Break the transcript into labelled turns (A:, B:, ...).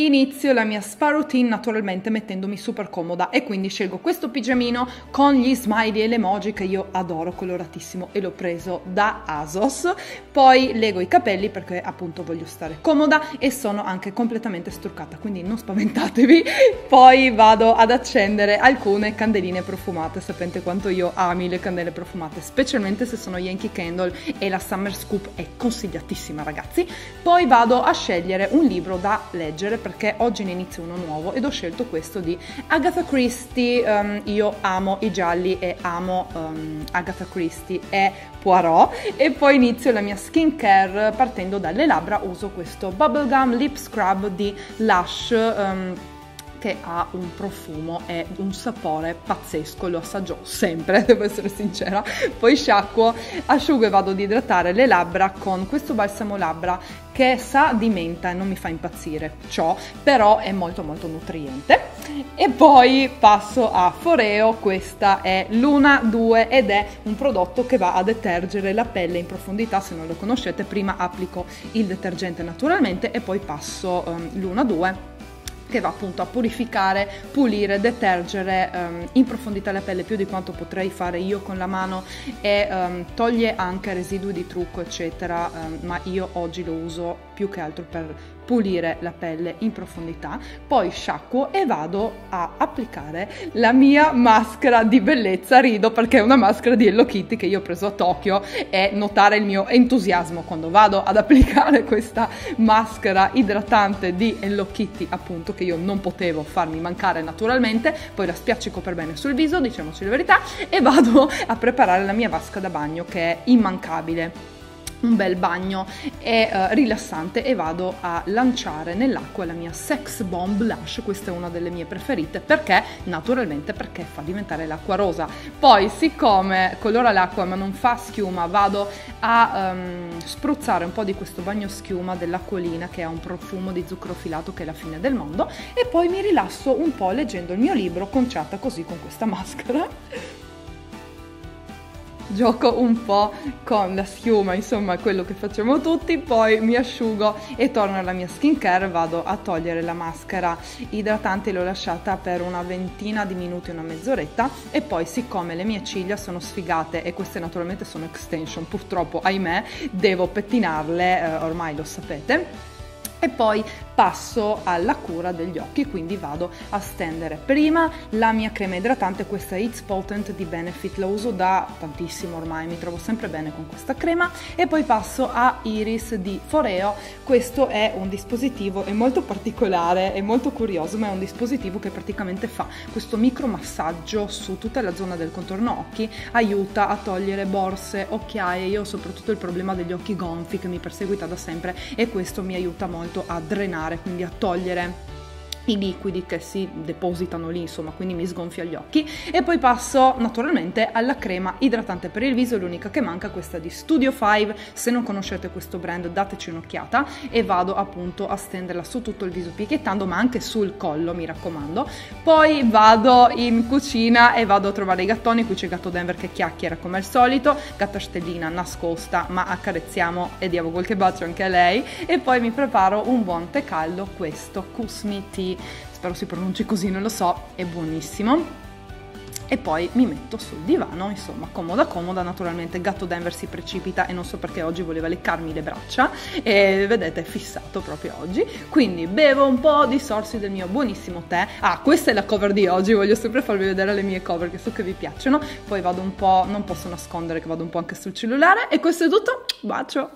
A: Inizio la mia spa routine naturalmente mettendomi super comoda e quindi scelgo questo pigiamino con gli smiley e le emoji che io adoro, coloratissimo e l'ho preso da ASOS. Poi lego i capelli perché appunto voglio stare comoda e sono anche completamente struccata, quindi non spaventatevi. Poi vado ad accendere alcune candeline profumate, sapete quanto io ami le candele profumate, specialmente se sono Yankee Candle e la Summer Scoop è consigliatissima ragazzi. Poi vado a scegliere un libro da leggere perché oggi ne inizio uno nuovo ed ho scelto questo di Agatha Christie. Um, io amo i gialli e amo um, Agatha Christie e Poirot e poi inizio la mia skincare partendo dalle labbra uso questo Bubblegum Lip Scrub di Lush um, che ha un profumo e un sapore pazzesco, lo assaggio sempre, devo essere sincera. Poi sciacquo, asciugo e vado ad idratare le labbra con questo balsamo labbra che sa di menta e non mi fa impazzire ciò, però è molto molto nutriente. E poi passo a Foreo, questa è Luna 2 ed è un prodotto che va a detergere la pelle in profondità, se non lo conoscete prima applico il detergente naturalmente e poi passo um, Luna 2 che va appunto a purificare, pulire, detergere um, in profondità la pelle più di quanto potrei fare io con la mano e um, toglie anche residui di trucco eccetera, um, ma io oggi lo uso più che altro per pulire la pelle in profondità, poi sciacquo e vado a applicare la mia maschera di bellezza. Rido perché è una maschera di Hello Kitty che io ho preso a Tokyo e notare il mio entusiasmo quando vado ad applicare questa maschera idratante di Hello Kitty, appunto, che io non potevo farmi mancare naturalmente, poi la spiaccico per bene sul viso, diciamoci la verità, e vado a preparare la mia vasca da bagno che è immancabile un bel bagno e uh, rilassante e vado a lanciare nell'acqua la mia Sex Bomb Blush, questa è una delle mie preferite. Perché? Naturalmente perché fa diventare l'acqua rosa. Poi siccome colora l'acqua ma non fa schiuma, vado a um, spruzzare un po' di questo bagno schiuma dell'acquolina che ha un profumo di zucchero filato che è la fine del mondo. E poi mi rilasso un po' leggendo il mio libro conciata così con questa maschera gioco un po' con la schiuma, insomma quello che facciamo tutti, poi mi asciugo e torno alla mia skincare, vado a togliere la maschera idratante, l'ho lasciata per una ventina di minuti, una mezz'oretta e poi siccome le mie ciglia sono sfigate e queste naturalmente sono extension, purtroppo ahimè devo pettinarle, eh, ormai lo sapete e poi passo alla cura degli occhi, quindi vado a stendere. Prima la mia crema idratante, questa It's Potent di Benefit, la uso da tantissimo ormai, mi trovo sempre bene con questa crema. E poi passo a Iris di Foreo, questo è un dispositivo, è molto particolare, è molto curioso, ma è un dispositivo che praticamente fa questo micro massaggio su tutta la zona del contorno occhi, aiuta a togliere borse, occhiaie, io ho soprattutto il problema degli occhi gonfi che mi perseguita da sempre e questo mi aiuta molto a drenare, quindi a togliere i liquidi che si depositano lì, insomma, quindi mi sgonfia gli occhi. E poi passo naturalmente alla crema idratante per il viso, l'unica che manca, questa di Studio 5. Se non conoscete questo brand, dateci un'occhiata e vado appunto a stenderla su tutto il viso picchiettando, ma anche sul collo, mi raccomando. Poi vado in cucina e vado a trovare i gattoni, qui c'è Gatto Denver che chiacchiera come al solito, gatta stellina nascosta, ma accarezziamo e diamo qualche bacio anche a lei. E poi mi preparo un buon tè caldo, questo Kusmi Tea spero si pronunci così, non lo so, è buonissimo. E poi mi metto sul divano, insomma, comoda comoda, naturalmente Gatto Denver si precipita e non so perché oggi voleva leccarmi le braccia e vedete è fissato proprio oggi. Quindi bevo un po' di sorsi del mio buonissimo tè. Ah, questa è la cover di oggi, voglio sempre farvi vedere le mie cover che so che vi piacciono. Poi vado un po', non posso nascondere che vado un po' anche sul cellulare e questo è tutto, bacio!